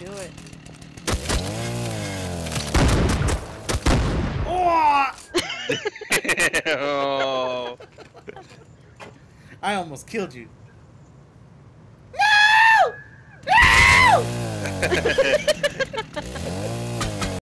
Do it. Oh! I almost killed you. No! No!